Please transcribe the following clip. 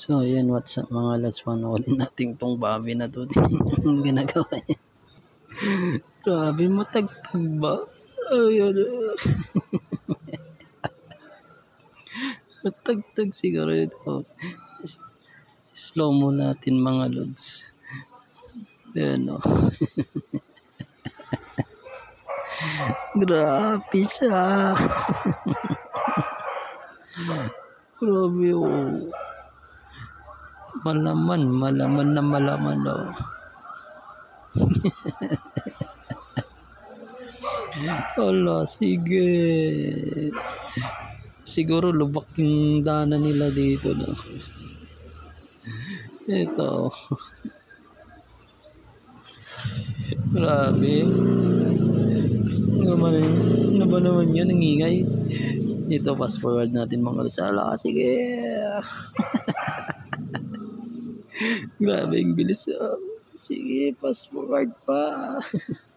So, ayan, what's up mga lads, panoorin natin tong Bobby na to. Tingnan yung ginagawa niya. Grabe, matagtag ba? Ayun. matagtag siguro ito. Slow mo natin mga lods. Ayan o. Grabe siya. Grabe oh. Malaman, malaman na malaman oh. Wala, sige. Siguro lubak yung daanan nila dito, no? Ito. Grabe. Ano ba, ano ba naman yun? Nangingay. Dito, fast forward natin mga sala. Sige. Grabe, ang bilis. ah. Sige, forward pa.